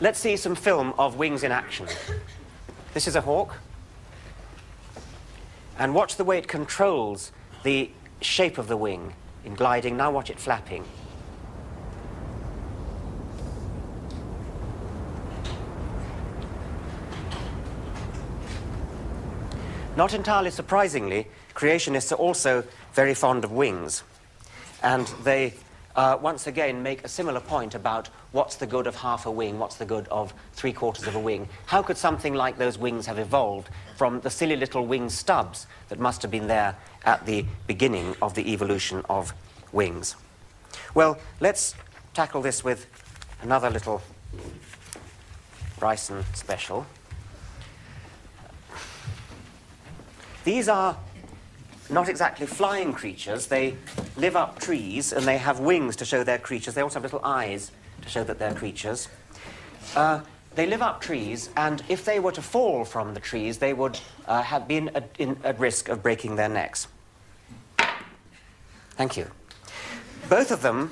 let's see some film of wings in action. This is a hawk. And watch the way it controls the shape of the wing in gliding. Now watch it flapping. Not entirely surprisingly, creationists are also very fond of wings. And they uh, once again make a similar point about what's the good of half a wing, what's the good of three quarters of a wing. How could something like those wings have evolved from the silly little wing stubs that must have been there at the beginning of the evolution of wings? Well, let's tackle this with another little Bryson special. These are not exactly flying creatures. They live up trees and they have wings to show they're creatures. They also have little eyes to show that they're creatures. Uh, they live up trees, and if they were to fall from the trees, they would uh, have been at, in, at risk of breaking their necks. Thank you. Both of them,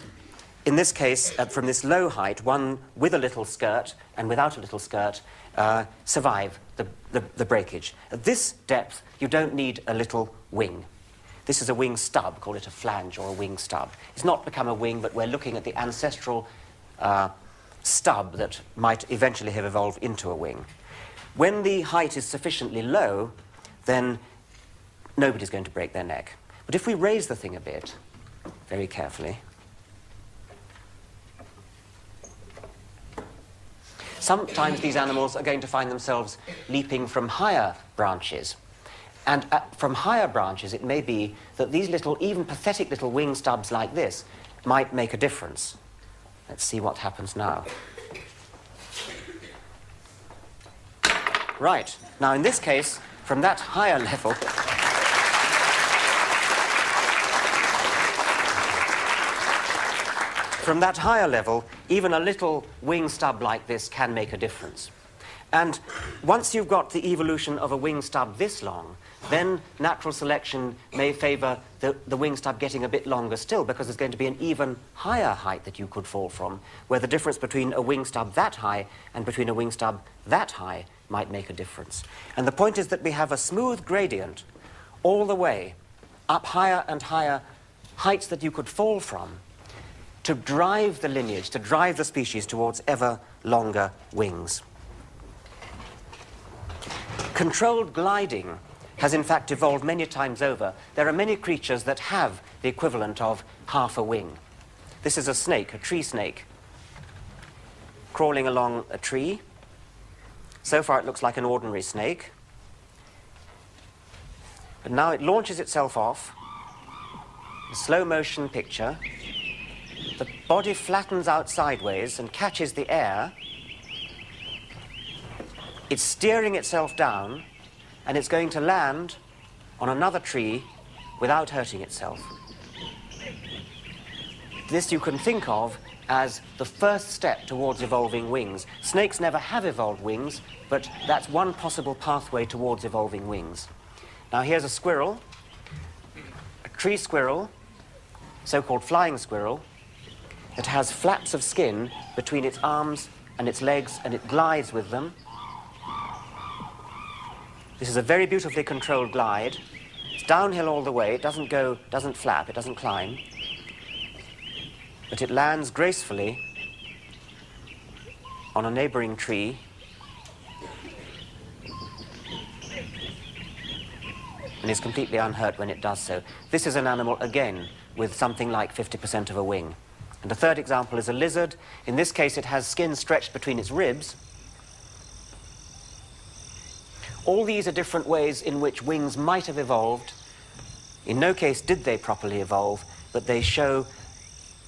in this case, uh, from this low height, one with a little skirt and without a little skirt, uh, survive the, the, the breakage. At this depth, you don't need a little wing. This is a wing stub, call it a flange or a wing stub. It's not become a wing, but we're looking at the ancestral uh, stub that might eventually have evolved into a wing. When the height is sufficiently low, then nobody's going to break their neck. But if we raise the thing a bit, very carefully, Sometimes these animals are going to find themselves leaping from higher branches. And at, from higher branches, it may be that these little, even pathetic little wing stubs like this might make a difference. Let's see what happens now. Right. Now, in this case, from that higher level, From that higher level, even a little wing stub like this can make a difference. And once you've got the evolution of a wing stub this long, then natural selection may favor the, the wing stub getting a bit longer still because there's going to be an even higher height that you could fall from, where the difference between a wing stub that high and between a wing stub that high might make a difference. And the point is that we have a smooth gradient all the way up higher and higher heights that you could fall from to drive the lineage, to drive the species towards ever longer wings. Controlled gliding has in fact evolved many times over. There are many creatures that have the equivalent of half a wing. This is a snake, a tree snake, crawling along a tree. So far it looks like an ordinary snake. But now it launches itself off, a slow motion picture, the body flattens out sideways and catches the air. It's steering itself down, and it's going to land on another tree without hurting itself. This you can think of as the first step towards evolving wings. Snakes never have evolved wings, but that's one possible pathway towards evolving wings. Now here's a squirrel, a tree squirrel, so-called flying squirrel, it has flaps of skin between its arms and its legs, and it glides with them. This is a very beautifully controlled glide. It's downhill all the way. It doesn't go, doesn't flap, it doesn't climb. But it lands gracefully on a neighboring tree. And is completely unhurt when it does so. This is an animal, again, with something like 50% of a wing. And the third example is a lizard. In this case, it has skin stretched between its ribs. All these are different ways in which wings might have evolved. In no case did they properly evolve, but they show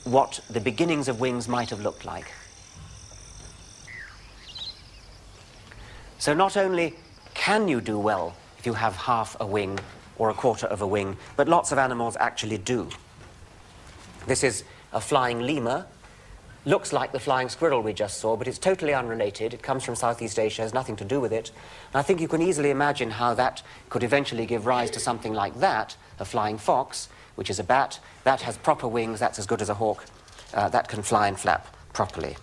what the beginnings of wings might have looked like. So not only can you do well if you have half a wing or a quarter of a wing, but lots of animals actually do. This is a flying lemur. Looks like the flying squirrel we just saw, but it's totally unrelated. It comes from Southeast Asia, has nothing to do with it. And I think you can easily imagine how that could eventually give rise to something like that, a flying fox, which is a bat. That has proper wings, that's as good as a hawk. Uh, that can fly and flap properly.